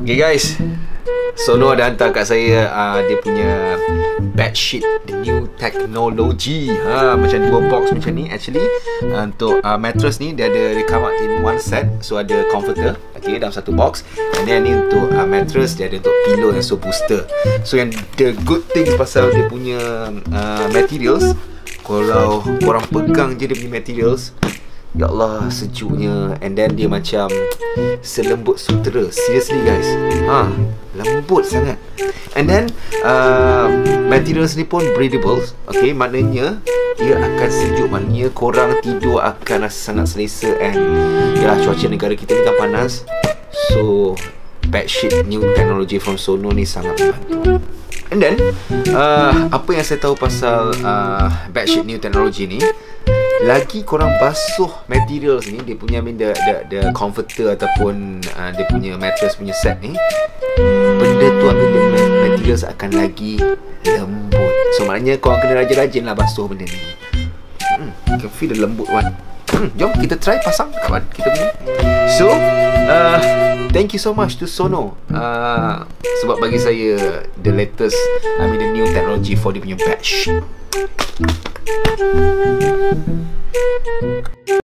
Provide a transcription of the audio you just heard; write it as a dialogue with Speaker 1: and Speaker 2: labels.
Speaker 1: Okay guys. Sono ada hantar kat saya uh, Dia punya bed sheet The new technology. Ha, Macam dua box macam ni Actually. Uh, Untuk uh, mattress ni Dia ada Dia come out in one set So ada comforter Okay dalam satu box. And then ni untuk uh, mattress Dia ada untuk pillow and so booster. So yang the good things Pasal dia punya uh, materials Kalau korang pegang je dia punya materials Ya Allah sejuknya. And then dia macam Selembut sutera. Seriously guys. Ha, Lembut sangat. And then uh, Materials ni pun breathable. Okay maknanya Dia akan sejuk. Maknanya korang tidur akan rasa sangat selesa. And Yalah cuaca negara kita ni kan panas. So Bedsheet new technology from Sono ni sangat membantu. And then uh, Apa yang saya tahu pasal uh, Bedsheet new technology ni lagi korang basuh materials ni dia punya I mean the, the, the comforter ataupun uh, dia punya mattress punya set ni benda tu I mean the materials akan lagi lembut. So maknanya korang kena rajin-rajin lah basuh benda ni. Hmm, you can feel the lembut one. Hmm, jom kita try pasang kawan kita punya. So uh, thank you so much to Sono. Uh, sebab bagi saya the latest I mean the new technology for dia punya bed sheet Thank you.